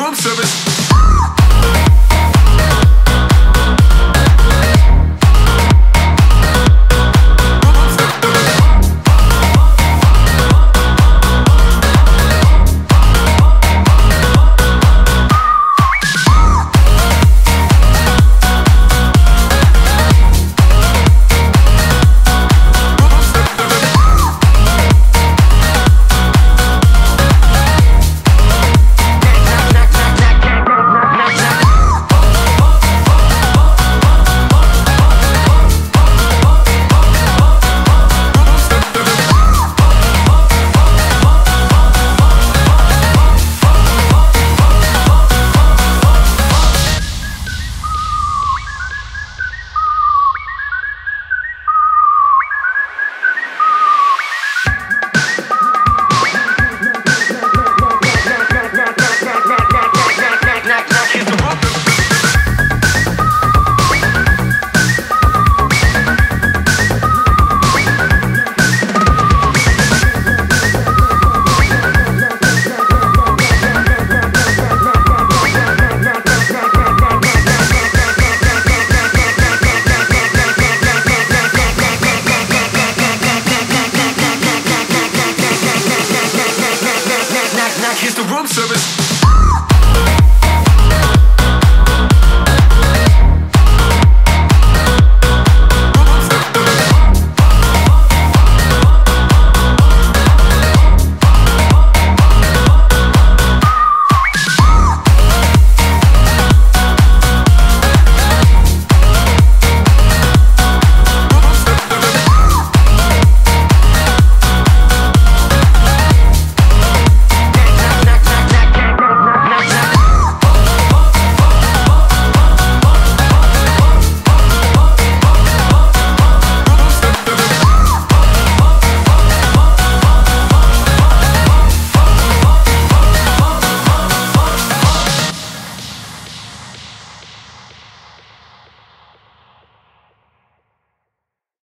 room service. room service.